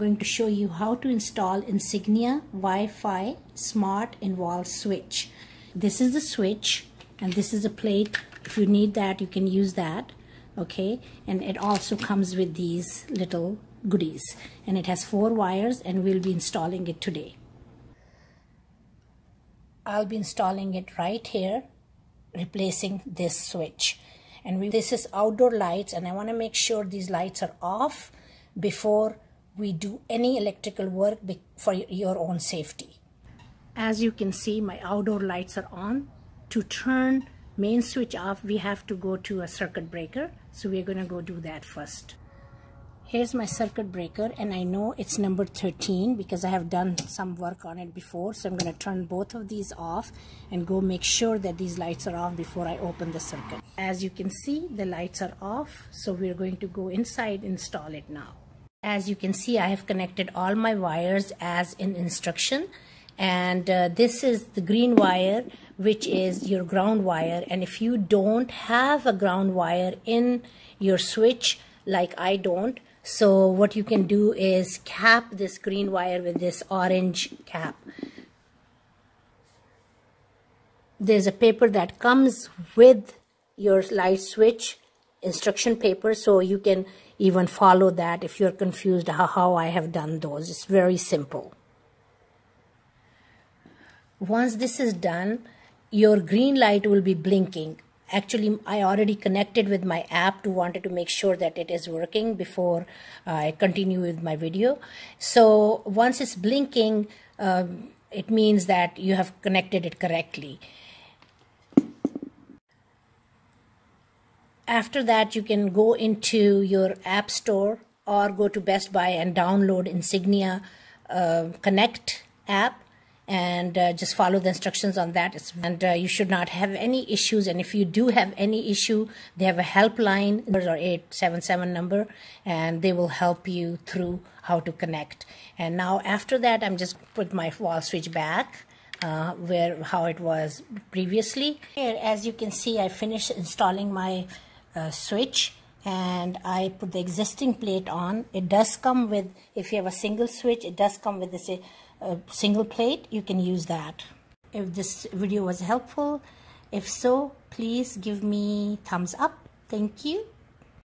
going to show you how to install Insignia Wi-Fi Smart In-Wall Switch. This is the switch and this is a plate. If you need that, you can use that. Okay, and it also comes with these little goodies and it has four wires and we'll be installing it today. I'll be installing it right here, replacing this switch. And we, this is outdoor lights and I want to make sure these lights are off before we do any electrical work for your own safety. As you can see, my outdoor lights are on. To turn main switch off, we have to go to a circuit breaker. So we're going to go do that first. Here's my circuit breaker and I know it's number 13 because I have done some work on it before. So I'm going to turn both of these off and go make sure that these lights are off before I open the circuit. As you can see, the lights are off. So we're going to go inside install it now. As you can see, I have connected all my wires as in instruction. And uh, this is the green wire, which is your ground wire. And if you don't have a ground wire in your switch, like I don't, so what you can do is cap this green wire with this orange cap. There's a paper that comes with your light switch instruction paper so you can even follow that if you're confused how, I have done those. It's very simple. Once this is done, your green light will be blinking actually I already connected with my app to wanted to make sure that it is working before I continue with my video. So once it's blinking, um, it means that you have connected it correctly. After that, you can go into your app store or go to Best Buy and download Insignia uh, Connect app and uh, just follow the instructions on that. And uh, you should not have any issues. And if you do have any issue, they have a helpline or 877 number, and they will help you through how to connect. And now after that, I'm just put my wall switch back. Uh, where how it was previously. Here, as you can see, I finished installing my uh, switch and I put the existing plate on. It does come with, if you have a single switch, it does come with a single plate, you can use that. If this video was helpful, if so, please give me thumbs up. Thank you.